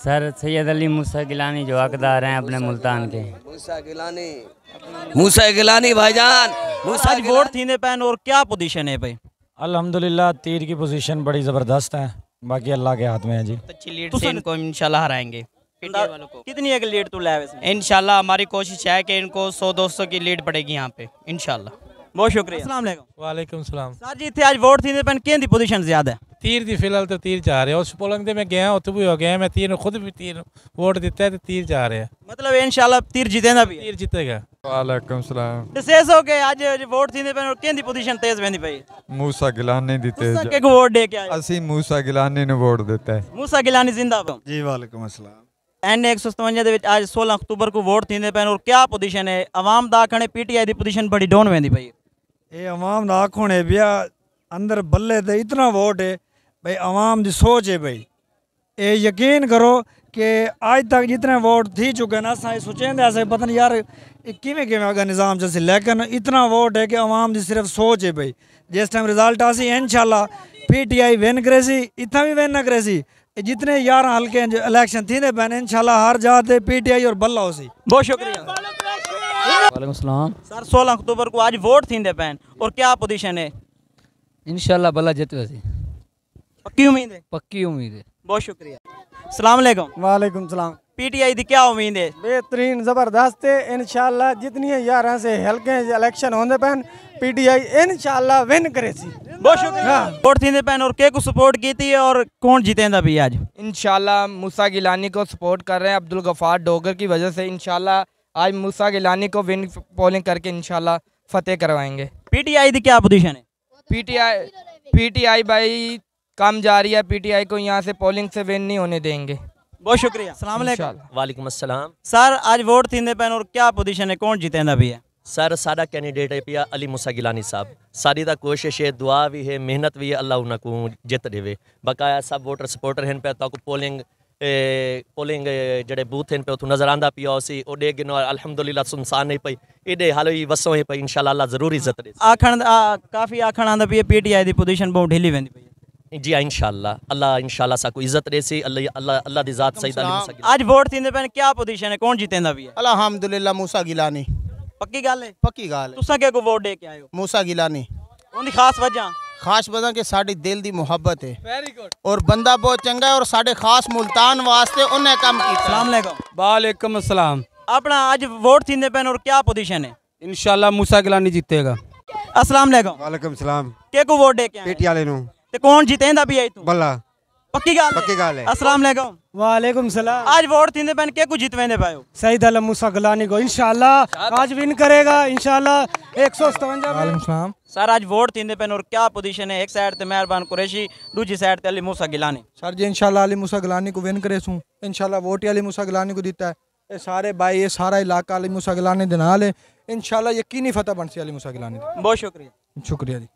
Sir Syed Ali Musa Gilani जो हकदार हैं अपने मुल्तान के। मूसा गिलानी। मूसा गिलानी भाईजान मूसा जी वोट थी पैन और क्या पोजीशन है भाई? अल्हम्दुलिल्लाह तीर की पोजीशन बड़ी ज़बरदस्त है। बाकी अल्लाह के हाथ में है जी। तो अच्छी लीड तो से इनको इंशाल्लाह हराएँगे। कितनी एक लीड तू लाया इनशाला हमारी कोशिश है कि इनको 100 दो की लीड पड़ेगी यहाँ पे इंशाल्लाह। बहुत शुक्रिया। वालेकुम। सलाम सर जी इतने आज वोट थी पैन केंद्र पोजीशन ज़्यादा है? ਤੀਰ ਦੀ ਫਿਲਹਾਲ ਤਾਂ ਤੀਰ ਜਾ ਰਿਹਾ ਉਸ ਪੋਲਿੰਗ ਤੇ ਮੈਂ ਗਿਆ ਉੱਥੇ ਵੀ ਹੋ ਗਿਆ ਮੈਂ ਤੀਰ ਨੂੰ ਖੁਦ ਵੀ ਤੀਰ ਨੂੰ ਵੋਟ ਦਿੱਤਾ ਹੈ ਤੇ ਤੀਰ ਜਾ ਰਿਹਾ मतलब इंशाल्लाह तीर जितेंदा भी है ਤੀਰ ਜਿੱਤੇਗਾ वालेकुम सलाम डिसेस हो के आज वोट थींदे पैन और केंदी पोजीशन तेज वेंदी पई मूसा गिलानी दी तेज मूसा के को वोट दे के आए ਅਸੀਂ मूसा गिलानी ਨੂੰ ਵੋਟ ਦਿੱਤਾ ਹੈ मूसा गिलानी जिंदाबाद जी वालेकुम अस्सलाम एन 157 ਦੇ ਵਿੱਚ ਅੱਜ 16 ਅਕਤੂਬਰ ਨੂੰ ਵੋਟ ਥੀਂਦੇ ਪੈਣ ਔਰ ਕੀ ਪੋਜੀਸ਼ਨ ਹੈ ਆਵਾਮ ਦਾ ਆਖਣੇ ਪੀਟੀਆਈ ਦੀ ਪੋਜੀਸ਼ਨ ਬੜੀ ਡਾਊਨ ਵੇਂਦੀ ਪਈ ये अवाम दा आखों है भैया अंदर बल्ले ते इतना वोट है भाई अवाम की सोच है भाई। ये यकीन करो कि आज तक जितने वोट थी चुके हैं ना असा सोचें ऐसे पता नहीं यार किवें किवें अगर निज़ाम जैसे लेकिन इतना वोट है कि अवाम की सिर्फ़ सोच है भाई। जिस टाइम रिज़ल्ट आसी इंशाल्लाह पीटीआई विन करे सी इतना भी विन ना करे सी। जितने यार हल्के इलेक्शन थी पैन इंशाल्लाह हर जाते आई और बल्ला हो सी बहुत शुक्रिया। सर 16 अक्टूबर को आज वोट थींदे पैन और क्या पोजीशन है? इंशाल्लाह भला जित वैसे पक्की उम्मीद है? पक्की उम्मीद है। बहुत शुक्रिया। अस्सलाम वालेकुम वालेकुम सलाम। पीटीआई की क्या उम्मीद है? बेहतरीन ज़बरदस्त है। इंशाल्लाह जितनी यार से हल्के इलेक्शन होंदे पैन पीटीआई इंशाल्लाह विन करे सी। बहुत शुक्रिया। वोट थींदे पैन और के को सपोर्ट की थी और कौन जीतेंदा भी आज? इंशाल्लाह मूसा गिलानी को सपोर्ट कर रहे हैं अब्दुल गफ़ार डोगर की वजह से। इंशाल्लाह आज मूसा गिलानी को विन पोलिंग करके इंशाल्लाह फतेह करवाएँगे। पीटीआई की क्या पोजीशन है? पीटीआई पीटीआई भाई काम जारी है पीटीआई को यहाँ से पोलिंग से विन नहीं होने देंगे। बहुत शुक्रिया। अस्सलाम वालेकुम अस्सलाम सर आज वोट थींदे पैन और क्या पोजीशन है? कौन जीतेंदा भी है? सर साडा कैंडिडेट है पिया अली मूसा गिलानी साहब। सारी दा कोशिश है दुआ भी है मेहनत भी है अल्लाह उन्हें जित देवे। बकाया सब वोटर सपोर्टर हैं पे ताको पोलिंग पोलिंग जड़े बूथ हैं पे उतो नज़र आंदा पिया उसी। ओडे गिनो अल्हम्दुलिल्लाह सुनसान नहीं पई। एडे हालो ही वसो है पई इंशाल्लाह अल्लाह ज़रूर इज़्ज़त दे। आखण काफ़ी आखण आंदा भी पीटीआई की पोजीशन बहुत ढीली वेंदी पई जी हाँ इनशाला अल्लाह इनशाला साकू इज़्ज़त रहे सी अल्लाह अल्लाह अल्लाह दी जात सही दाली आज वोट थिंदे पैन क्या पोजीशन है? कौन जीतेंदा भी है? अल्हम्दुलिल्लाह मूसा गिलानी। पक्की गल है? पक्की गल तुसा क्या को वोट दे के आए हो? मूसा गिलानी। उनकी खास वजह? खास वजह के साड़ी दिल दी मोहब्बत है। वेरी गुड और बंदा बहुत चंगा है और साढ़े खास मुल्तान वास्ते उन्हें काम किया वालेकुम अस्सलाम। अपना आज वोट थिंदे पैन और क्या पोजीशन है? इंशाल्लाह मूसा गिलानी जीतेगा। अस्सलाम वालेकुम वालेकुम सलाम। के को वोट दे के आए पीटी वाले नु। ते कौन जीतेंदा भी है तू ਬੱਲਾ पक्की गल पक्की गल है। अस्सलाम वालेकुम वालेकुम सलाम आज वोट थींदे पैन के को जितवेंदे पायो सईद अल मूसा गलानी को इंशाल्लाह आज विन करेगा इंशाल्लाह एक सौ सतवंजा ਸਲਾਮ सर आज वोट थींदे पैन और क्या पोजीशन है एक साइड ते मेहरबान कुरैशी दूसरी साइड ते अली मूसा गिलानी सर जी इंशाल्लाह अली मूसा गिलानी को विन करे सूं इंशाल्लाह वोट ही अली मूसा गिलानी को देता है ये सारे भाई ये सारा इलाका अली मूसा गिलानी दे नाल है इंशाल्लाह यकीनी फतह बन सी अली मूसा गिलानी दी बहुत शुक्रिया शुक्रिया जी